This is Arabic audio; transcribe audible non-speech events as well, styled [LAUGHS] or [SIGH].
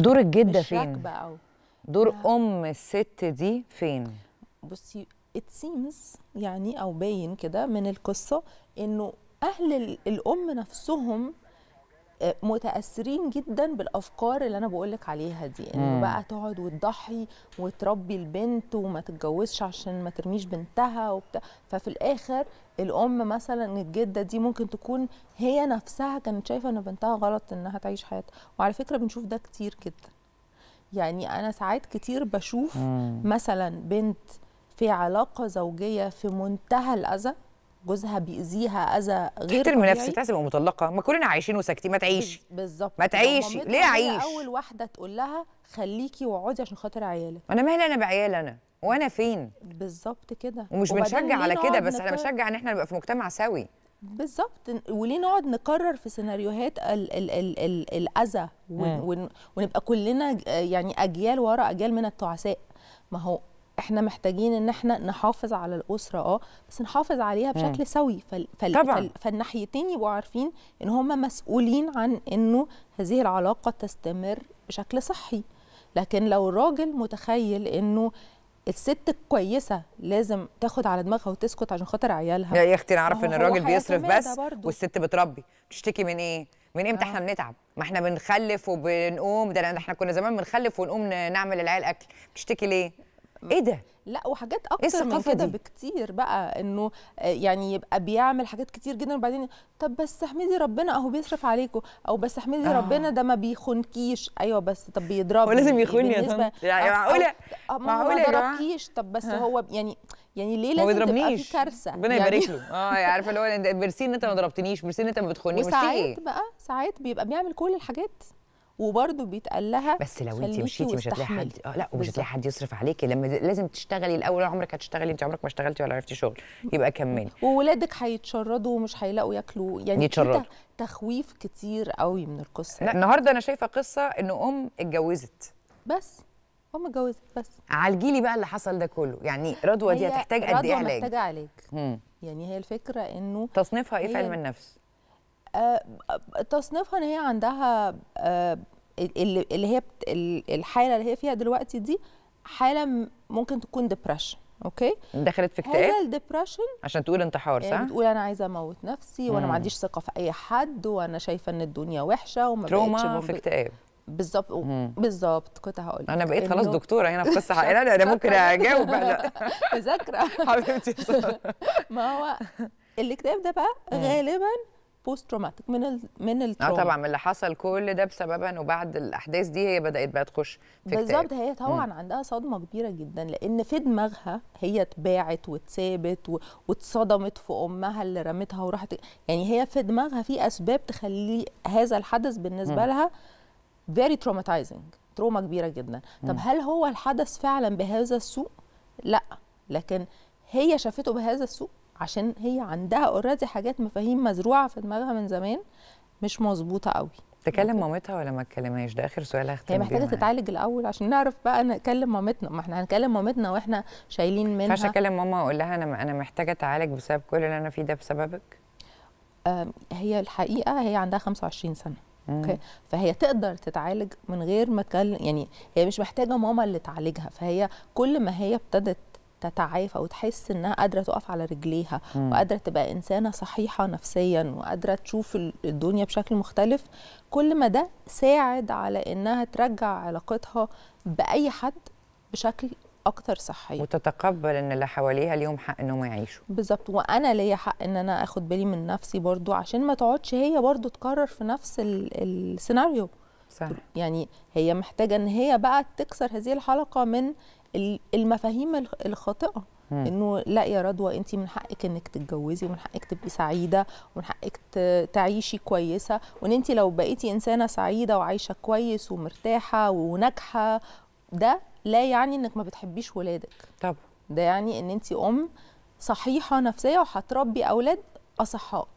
دور الجدة مش فين؟ أو دور أم الست دي فين؟ بصي it seems يعني أو باين كده من القصة إنه أهل ال- الأم نفسهم متأثرين جدا بالأفكار اللي أنا بقولك عليها دي. إنه مم. بقى تقعد وتضحي وتربي البنت وما تتجوزش عشان ما ترميش بنتها وبتاع. ففي الآخر الأم مثلا الجدة دي ممكن تكون هي نفسها كانت شايفة إن بنتها غلط إنها تعيش حياتها. وعلى فكرة بنشوف ده كتير جدا. يعني أنا ساعات كتير بشوف مثلا بنت في علاقة زوجية في منتهى الأذى جوزها بيأذيها أذى غير تحترمي نفسك تبقى مطلقه ما كلنا عايشين وساكتين. ما تعيشي بالظبط. ما تعيشي. ليه أعيش؟ أول واحدة تقول لها خليكي واقعدي عشان خاطر عيالك. أنا مالي أنا بعيال أنا. وأنا فين؟ بالظبط كده. ومش بنشجع على كده بس إحنا نكرر- بنشجع إن إحنا نبقى في مجتمع سوي. بالظبط. وليه نقعد نكرر في سيناريوهات ال ال ال ال الأذى؟ ونبقى كلنا ج- يعني أجيال ورا أجيال من التعساء. ما هو إحنا محتاجين ان إحنا نحافظ على الأسرة آه بس نحافظ عليها. بشكل سوي. فال فال طبعاً. فال فالناحيتين يبقوا عارفين إن هم مسؤولين عن إنه هذه العلاقة تستمر بشكل صحي. لكن لو الراجل متخيل إنه الست الكويسه لازم تاخد على دماغها وتسكت عشان خاطر عيالها. يا أختي أنا أعرف إن الراجل بيصرف بس. والست بتربي. تشتكي من إيه؟ من إمتى آه. إحنا بنتعب؟ ما إحنا بنخلف وبنقوم. ده إحنا كنا زمان بنخلف ونقوم نعمل العيال أكل. بتشتكي ليه؟ إيه ده لا وحاجات أكتر من الثقافة كده؟ بكتير بقى إنه آه، يعني يبقى بيعمل حاجات كتير جدا وبعدين طب بس احمدي ربنا أهو بيصرف عليكم أو بس احمدي آه. آه. ربنا ده ما بيخونكيش أيوه بس طب بيضربني هو لازم يخونني يا طنط؟ يعني معقولة؟ آه، ما معقولة هو يا ما جماعة؟ ضربكيش طب بس ها. هو يعني يعني ليه لازم تبقى في كارثة ربنا يعني يبارك له [LAUGHS] آه عارفة اللي هو ميرسي إن أنت ما ضربتنيش ميرسي إن أنت ما بتخونيش ميرسي إيه بقى ساعات بيبقى بيعمل كل الحاجات وبرضه بيتقال لها بس لو انت مشيتي مش هتلاقي حد. آه لا ومش. هتلاقي حد يصرف عليكي. لما لازم تشتغلي الأول عمرك هتشتغلي انت عمرك ما اشتغلتي ولا عرفتي شغل. يبقى كملي. وولادك هيتشردوا ومش هيلاقوا ياكلوا. يعني يتشردوا. تخويف كتير قوي من القصة. لا النهارده أنا شايفة قصة إن أم اتجوزت. بس هم اتجوزت بس. عالجي لي بقى اللي حصل ده كله. يعني رضوى دي هتحتاج قد إيه رضوى علاج؟ محتاجة علاج. يعني هي الفكرة إنه تصنيفها إيه في علم النفس؟ تصنيفها ان هي عندها آه، اللي اللي هي الحالة اللي هي فيها دلوقتي دي حالة ممكن تكون depression okay؟ دخلت في هذا اكتئاب ال depression عشان تقول انتحار يعني صح؟ بتقول أنا عايزة أموت نفسي وأنا. ما عنديش ثقة في أي حد وأنا شايفة إن الدنيا وحشة وما بقتش مب- في اكتئاب بالظبط. بالظبط كنت هقول أنا بقيت خلاص دكتورة هنا في قصة [LAUGHS] حقيقية. أنا ممكن. أجاوب بقى. [LAUGHS] مذاكرة. [LAUGHS] حبيبتي ما هو الاكتئاب ده بقى غالبا post traumatic من ال من آه ال trauma طبعا من اللي حصل كل ده بسببها انه بعد الأحداث دي هي بدأت بقى تخش في بالظبط هي طبعا عندها صدمة كبيرة جدا لأن في دماغها هي اتباعت واتسابت و- واتصدمت في أمها اللي رمتها وراحت يعني هي في دماغها في أسباب تخلي هذا الحدث بالنسبة مم. لها very traumatizing trauma كبيرة جدا. طب هل هو الحدث فعلا بهذا السوء؟ لأ لكن هي شافته بهذا السوء؟ عشان هي عندها already حاجات مفاهيم مزروعة في دماغها من زمان مش مظبوطة قوي. تكلم مامتها ولا ما تكلمهاش ده آخر سؤال هختم هي محتاجة. تتعالج الأول عشان نعرف بقى نكلم مامتنا. ما إحنا هنكلم مامتنا وإحنا شايلين منها. أكلم ماما وأقول لها أنا أنا محتاجة أتعالج بسبب كل اللي أنا فيه ده بسببك؟ هي الحقيقة هي عندها 25 سنة. أوكي؟ فهي تقدر تتعالج من غير ما تكلم يعني هي مش محتاجة ماما اللي تعالجها. فهي كل ما هي ابتدت تتعافى وتحس إنها قادرة تقف على رجليها مم. وقادرة تبقى إنسانة صحيحة نفسيا وقادرة تشوف ال- الدنيا بشكل مختلف كل ما ده ساعد على إنها ترجع علاقتها بأي حد بشكل أكتر صحيه وتتقبل إن اللي حواليها ليهم حق انهم يعيشوا. بالظبط. وأنا ليا حق إن أنا آخد بالي من نفسي برضو عشان ما تقعدش هي برضو تكرر في نفس ال- السيناريو. صح. يعني هي محتاجة إن هي بقى تكسر هذه الحلقة من المفاهيم الخ- الخاطئة. إنه لا يا رضوى أنت من حقك إنك تتجوزي ومن حقك تبقي سعيدة ومن حقك تعيشي كويسة. وإن أنت لو بقيتي إنسانة سعيدة وعايشة كويس ومرتاحة وناجحة ده لا يعني إنك ما بتحبيش ولادك. طب ده يعني إن أنت أم صحيحة نفسية وهتربي أولاد أصحاء.